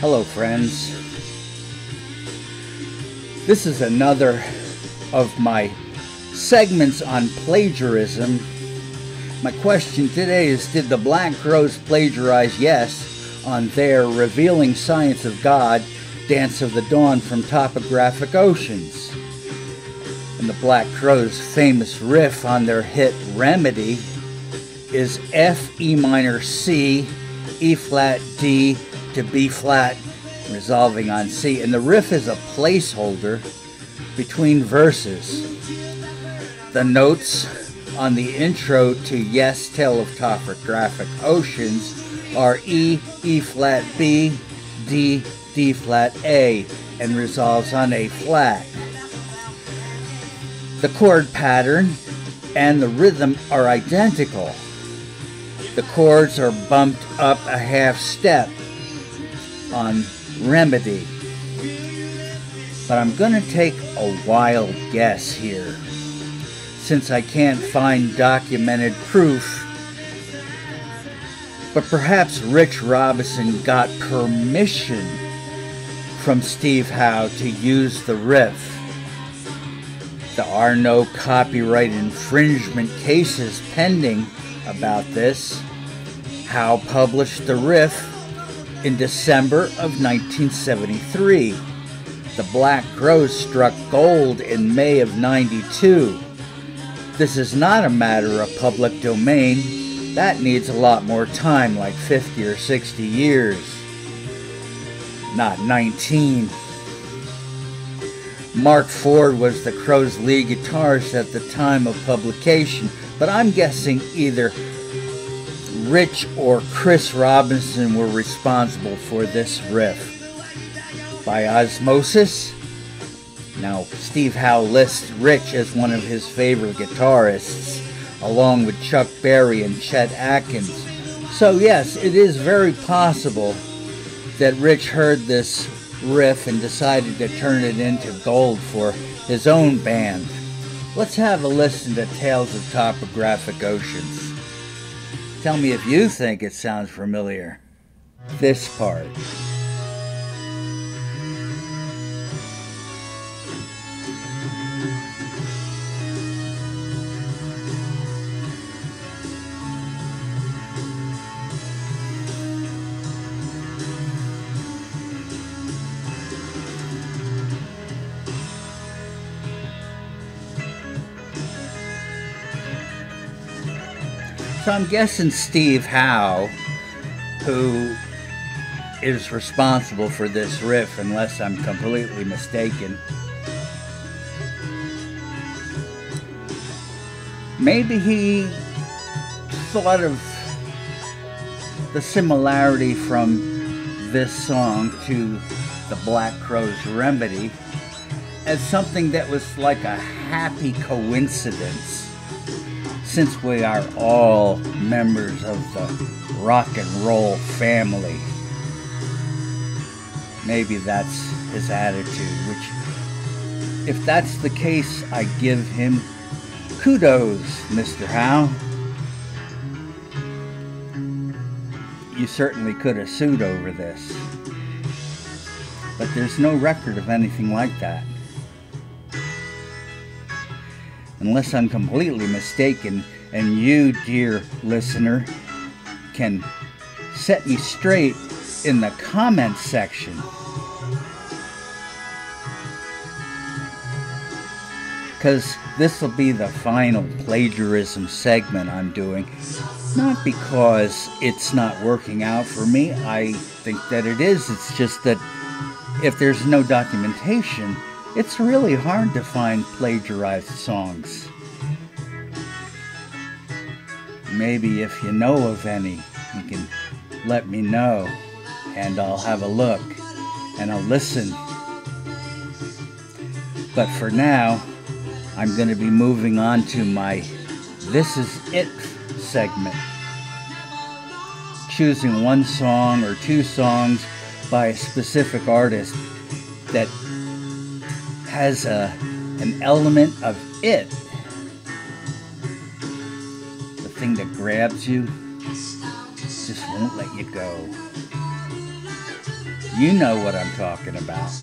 Hello, friends. This is another of my segments on plagiarism. My question today is Did the Black Crowes plagiarize? Yes, on their Revealing Science of God, Dance of the Dawn from Topographic Oceans. And the Black Crowes' famous riff on their hit Remedy is F, E minor, C, E flat, D to B flat, resolving on C. And the riff is a placeholder between verses. The notes on the intro to Yes, Tale of Topographic Oceans are E, E flat B, D, D flat A, and resolves on A flat. The chord pattern and the rhythm are identical. The chords are bumped up a half step on Remedy. But I'm going to take a wild guess here. Since I can't find documented proof, but perhaps Rich Robinson got permission from Steve Howe to use the riff. There are no copyright infringement cases pending about this. Howe published the riff in December of 1973. The Black Crowes struck gold in May of 92. This is not a matter of public domain. That needs a lot more time, like 50 or 60 years. Not 19. Marc Ford was the Crowes' lead guitarist at the time of publication, but I'm guessing either Rich or Chris Robinson were responsible for this riff. By osmosis? Now, Steve Howe lists Rich as one of his favorite guitarists, along with Chuck Berry and Chet Atkins. So, yes, it is very possible that Rich heard this riff and decided to turn it into gold for his own band. Let's have a listen to Tales of Topographic Oceans. Tell me if you think it sounds familiar. This part. So I'm guessing Steve Howe, who is responsible for this riff, unless I'm completely mistaken. Maybe he thought of the similarity from this song to the Black Crowes Remedy as something that was like a happy coincidence since we are all members of the rock and roll family. Maybe that's his attitude, which, if that's the case, I give him kudos, Mr. Howe. You certainly could have sued over this. But there's no record of anything like that unless I'm completely mistaken, and you, dear listener, can set me straight in the comments section. Because this will be the final plagiarism segment I'm doing. Not because it's not working out for me, I think that it is. It's just that if there's no documentation, it's really hard to find plagiarized songs. Maybe if you know of any, you can let me know and I'll have a look and I'll listen. But for now, I'm going to be moving on to my This Is It segment. Choosing one song or two songs by a specific artist that has a, an element of it. The thing that grabs you, just won't let you go. You know what I'm talking about.